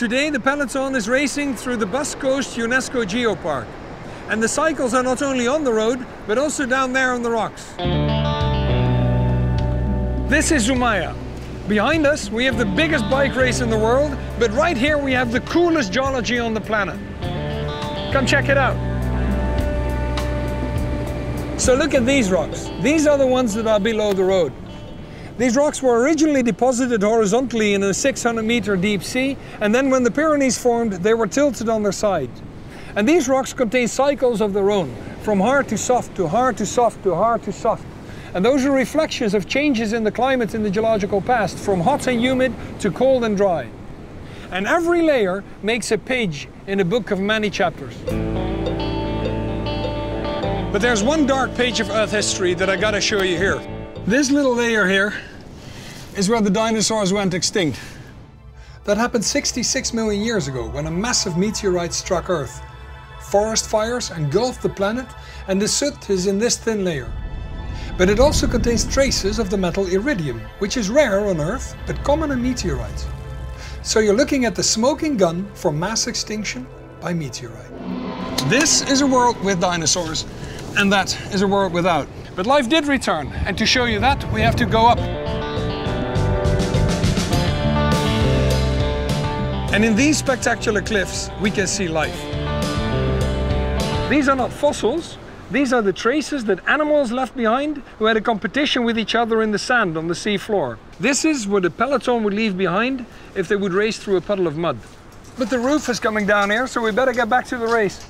Today, the peloton is racing through the Basque Coast UNESCO Geopark. And the cycles are not only on the road, but also down there on the rocks. This is Zumaia. Behind us, we have the biggest bike race in the world, but right here we have the coolest geology on the planet. Come check it out. So look at these rocks. These are the ones that are below the road. These rocks were originally deposited horizontally in a 600 meter deep sea, and then when the Pyrenees formed, they were tilted on their side. And these rocks contain cycles of their own, from hard to soft, to hard to soft, to hard to soft. And those are reflections of changes in the climate in the geological past, from hot and humid to cold and dry. And every layer makes a page in a book of many chapters. But there's one dark page of Earth history that I gotta show you here. This little layer here is where the dinosaurs went extinct. That happened 66 million years ago when a massive meteorite struck Earth. Forest fires engulfed the planet and the soot is in this thin layer. But it also contains traces of the metal iridium, which is rare on Earth but common in meteorites. So you're looking at the smoking gun for mass extinction by meteorite. This is a world with dinosaurs and that is a world without. But life did return, and to show you that, we have to go up. And in these spectacular cliffs, we can see life. These are not fossils, these are the traces that animals left behind who had a competition with each other in the sand on the sea floor. This is what a peloton would leave behind if they would race through a puddle of mud. But the roof is coming down here, so we better get back to the race.